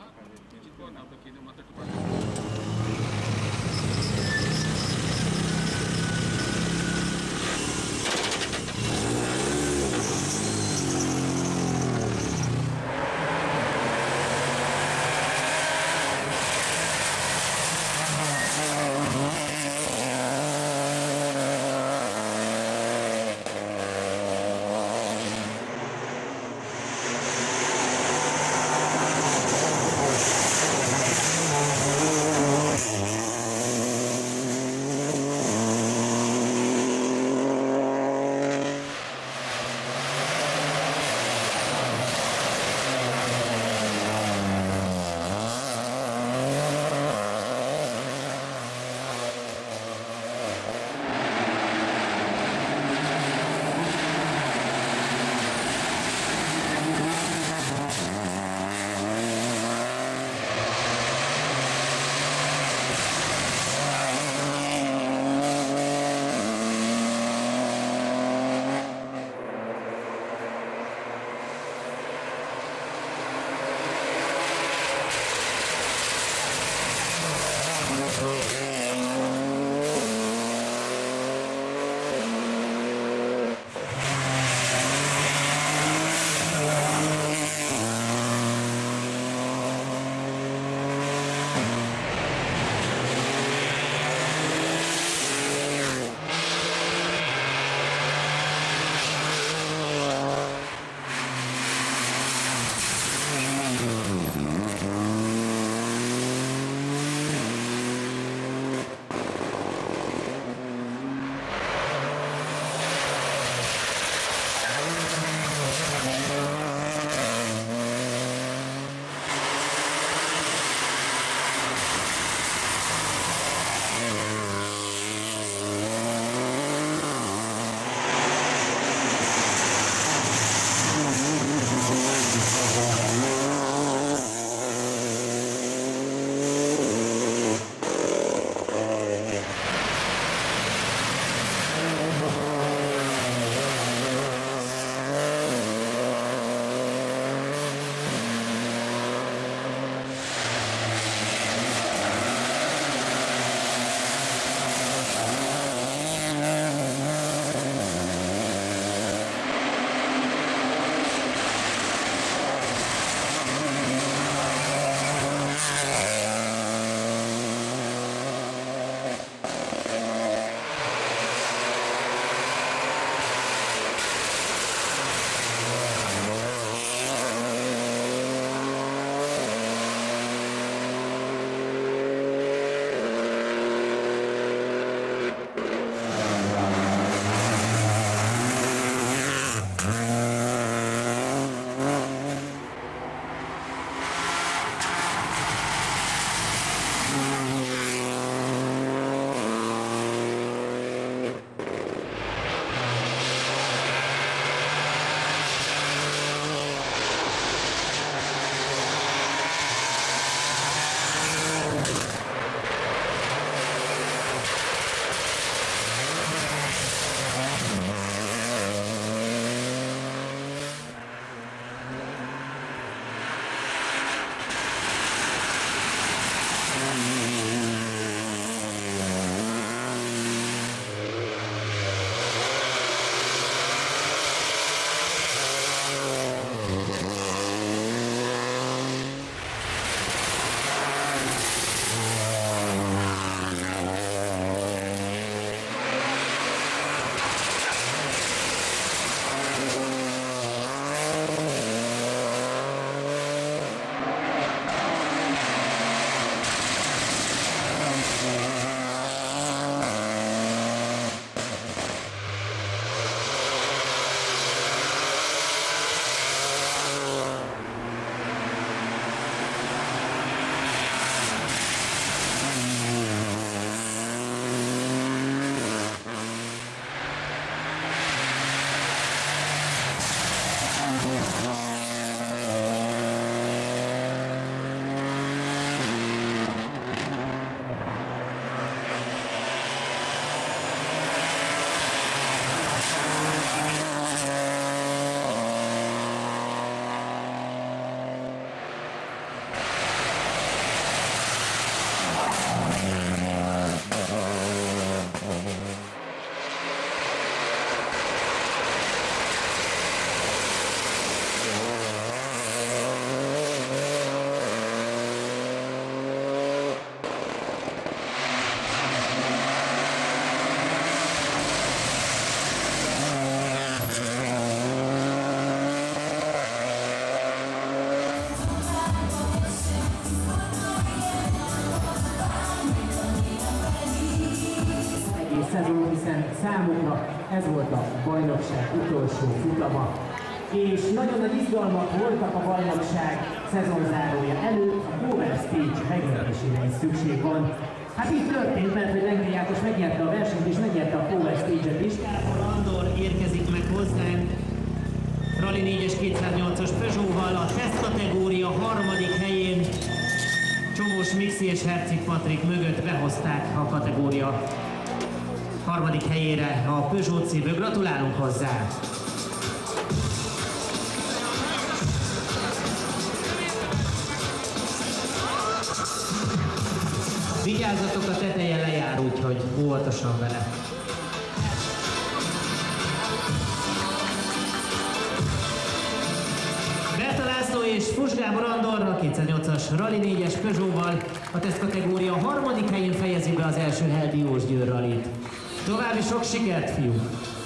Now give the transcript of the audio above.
Ah, tudo que boa, não. Hiszen számukra ez volt a bajnokság utolsó futama. És nagyon nagy izgalmak voltak a bajnokság szezonzárója előtt, a Power Stage megnyerésére is szükség van. Hát így történt, mert hogy Lengri János megnyerte a versenyt és megnyerte a Power Stage-et is. Andor érkezik meg hozzánk. Rally 4-es 208-as Peugeot-val a teszt kategória harmadik helyén Csomós Mixi és Hercik Patrik mögött behozták a kategória harmadik helyére a Peugeot című. Gratulálunk hozzá! Vigyázzatok, a teteje lejár, úgyhogy óvatosan vele. Berta és Fus Gábor Andor a 208-as Rally 4-es Peugeot-val a teszt kategória harmadik helyén fejezi be az első Hell Diós Győr Rallyt. További sok sikert, fiúk!